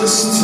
just